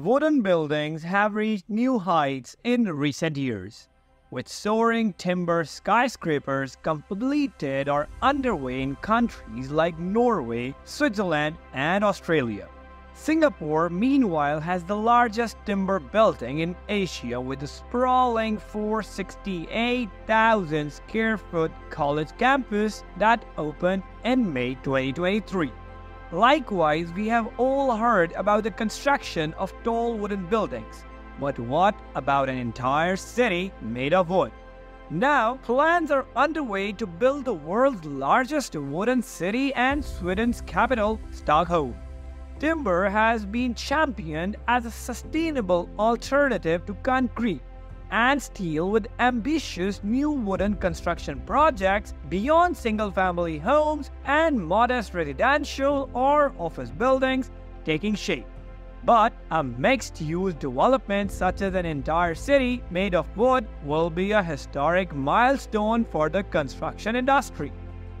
Wooden buildings have reached new heights in recent years, with soaring timber skyscrapers completed or underway in countries like Norway, Switzerland, and Australia. Singapore, meanwhile, has the largest timber building in Asia with a sprawling 468,000 square foot college campus that opened in May 2023. Likewise, we have all heard about the construction of tall wooden buildings. But what about an entire city made of wood? Now, plans are underway to build the world's largest wooden city and Sweden's capital, Stockholm. Timber has been championed as a sustainable alternative to concrete and steel with ambitious new wooden construction projects beyond single family homes and modest residential or office buildings taking shape. But a mixed use development such as an entire city made of wood will be a historic milestone for the construction industry.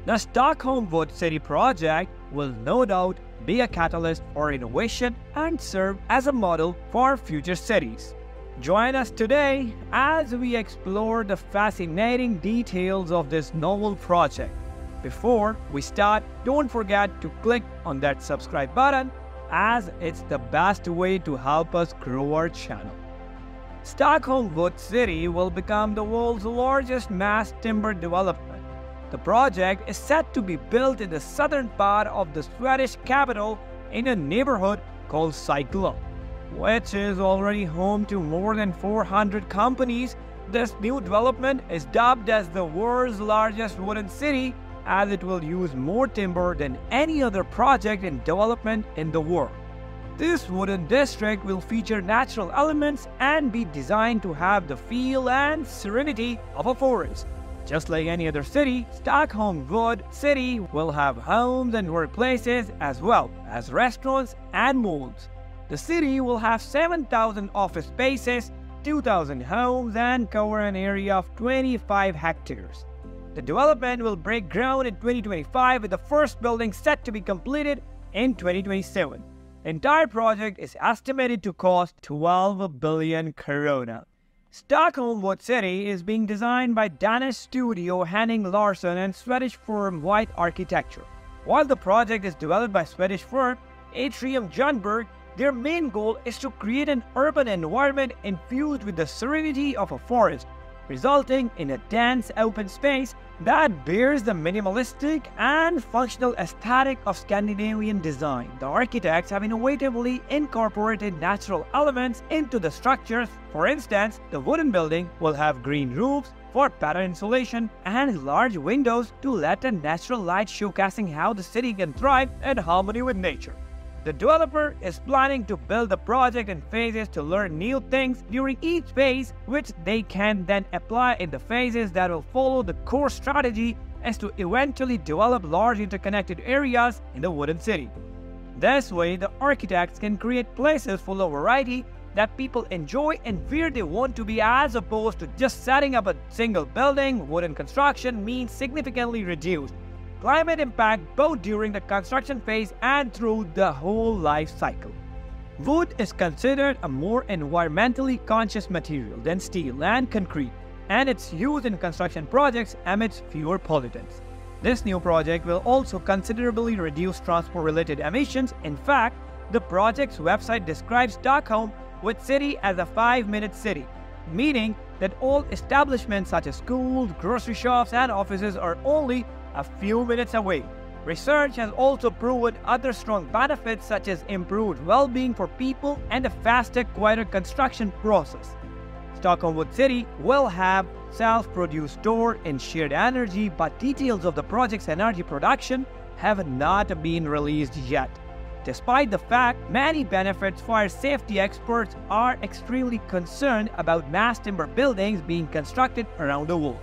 The Stockholm Wood City project will no doubt be a catalyst for innovation and serve as a model for future cities. Join us today as we explore the fascinating details of this novel project. Before we start, don't forget to click on that subscribe button as it's the best way to help us grow our channel. Stockholm Wood City will become the world's largest mass timber development. The project is set to be built in the southern part of the Swedish capital in a neighborhood called Sickla which is already home to more than 400 companies. This new development is dubbed as the world's largest wooden city as it will use more timber than any other project in development in the world. This wooden district will feature natural elements and be designed to have the feel and serenity of a forest. Just like any other city, Stockholm Wood City will have homes and workplaces as well as restaurants and malls. The city will have 7,000 office spaces, 2,000 homes, and cover an area of 25 hectares. The development will break ground in 2025 with the first building set to be completed in 2027. The entire project is estimated to cost 12 billion krona. Stockholm Wood City is being designed by Danish studio Henning Larsen and Swedish firm White Architecture. While the project is developed by Swedish firm Atrium Ljungberg, their main goal is to create an urban environment infused with the serenity of a forest, resulting in a dense open space that bears the minimalistic and functional aesthetic of Scandinavian design. The architects have innovatively incorporated natural elements into the structures. For instance, the wooden building will have green roofs for better insulation and large windows to let a natural light showcasing how the city can thrive in harmony with nature. The developer is planning to build the project in phases to learn new things during each phase, which they can then apply in the phases that will follow the core strategy as to eventually develop large interconnected areas in the wooden city. This way, the architects can create places full of variety that people enjoy and where they want to be as opposed to just setting up a single building. Wooden construction means significantly reduced climate impact both during the construction phase and through the whole life cycle. Wood is considered a more environmentally conscious material than steel and concrete, and its use in construction projects emits fewer pollutants. This new project will also considerably reduce transport-related emissions. In fact, the project's website describes Stockholm Wood City as a five-minute city, meaning that all establishments such as schools, grocery shops, and offices are only a few minutes away. Research has also proven other strong benefits such as improved well-being for people and a faster, quieter construction process. Stockholm Wood City will have self-produced stored and shared energy, but details of the project's energy production have not been released yet. Despite the fact many benefits fire safety experts are extremely concerned about mass timber buildings being constructed around the world.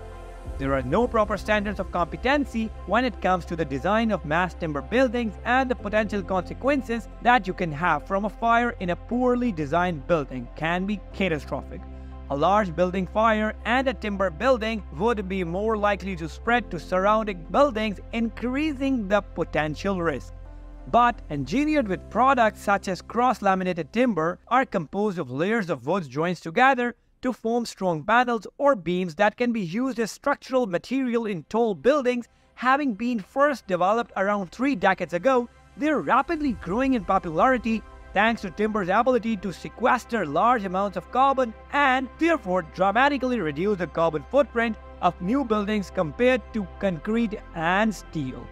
There are no proper standards of competency when it comes to the design of mass timber buildings and the potential consequences that you can have from a fire in a poorly designed building can be catastrophic. A large building fire and a timber building would be more likely to spread to surrounding buildings, increasing the potential risk. but engineered with products such as cross-laminated timber are composed of layers of wood joints together to form strong panels or beams that can be used as structural material in tall buildings having been first developed around three decades ago, they're rapidly growing in popularity thanks to timber's ability to sequester large amounts of carbon and therefore dramatically reduce the carbon footprint of new buildings compared to concrete and steel.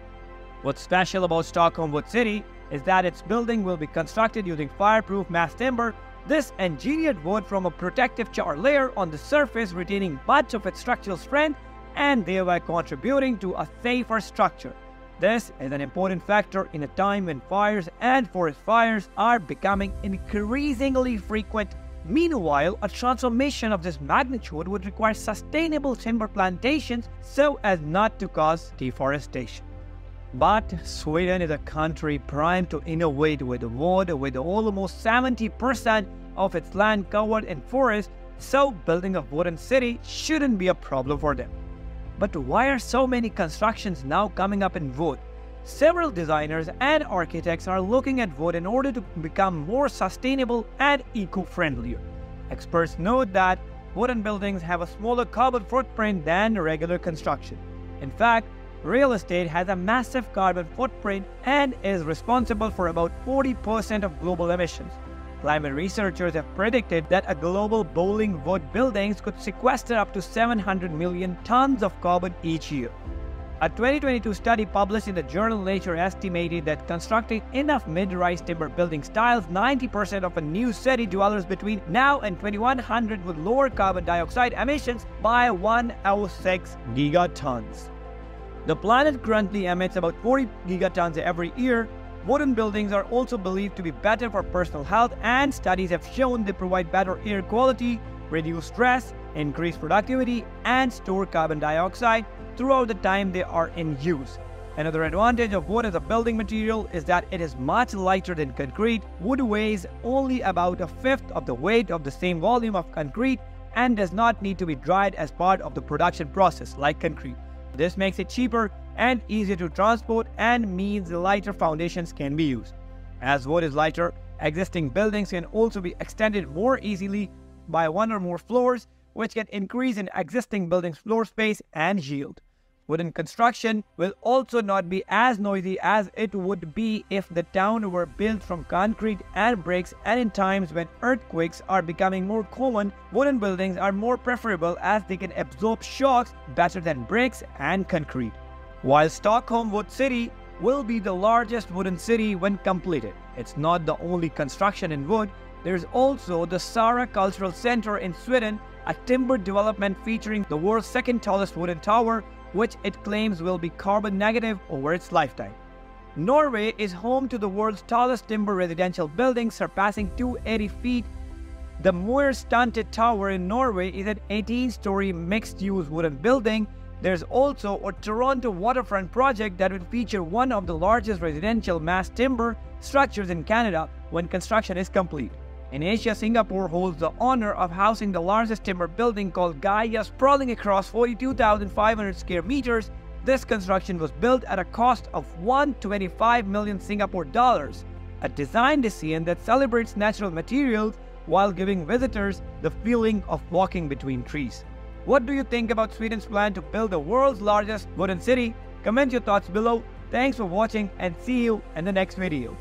What's special about Stockholm Wood City is that its building will be constructed using fireproof mass timber. This engineered wood from a protective char layer on the surface retaining much of its structural strength and thereby contributing to a safer structure. This is an important factor in a time when fires and forest fires are becoming increasingly frequent. Meanwhile, a transformation of this magnitude would require sustainable timber plantations so as not to cause deforestation. But Sweden is a country primed to innovate with wood with almost 70% of its land covered in forest, so building a wooden city shouldn't be a problem for them. But why are so many constructions now coming up in wood? Several designers and architects are looking at wood in order to become more sustainable and eco-friendlier. Experts note that wooden buildings have a smaller carbon footprint than regular construction. In fact, real estate has a massive carbon footprint and is responsible for about 40% of global emissions. Climate researchers have predicted that a global Boling wood buildings could sequester up to 700 million tons of carbon each year. A 2022 study published in the journal Nature estimated that constructing enough mid-rise timber building styles 90% of a new city dwellers between now and 2100 would lower carbon dioxide emissions by 106 gigatons. The planet currently emits about 40 gigatons every year, Wooden buildings are also believed to be better for personal health and studies have shown they provide better air quality, reduce stress, increase productivity, and store carbon dioxide throughout the time they are in use. Another advantage of wood as a building material is that it is much lighter than concrete. Wood weighs only about a fifth of the weight of the same volume of concrete and does not need to be dried as part of the production process like concrete. This makes it cheaper and easier to transport and means lighter foundations can be used. As wood is lighter, existing buildings can also be extended more easily by one or more floors, which can increase in existing building's floor space and yield. Wooden construction will also not be as noisy as it would be if the town were built from concrete and bricks and in times when earthquakes are becoming more common, wooden buildings are more preferable as they can absorb shocks better than bricks and concrete. While Stockholm Wood City will be the largest wooden city when completed, it's not the only construction in wood. There's also the Sara Cultural Center in Sweden, a timber development featuring the world's second tallest wooden tower, which it claims will be carbon negative over its lifetime. Norway is home to the world's tallest timber residential building, surpassing 280 feet. The Mjøstårnet Tower in Norway is an 18-story mixed-use wooden building there's also a Toronto waterfront project that will feature one of the largest residential mass timber structures in Canada when construction is complete. In Asia, Singapore holds the honor of housing the largest timber building called Gaia sprawling across 42,500 square meters. This construction was built at a cost of 125 million Singapore dollars, a design decision that celebrates natural materials while giving visitors the feeling of walking between trees. What do you think about Sweden's plan to build the world's largest wooden city? Comment your thoughts below. Thanks for watching and see you in the next video.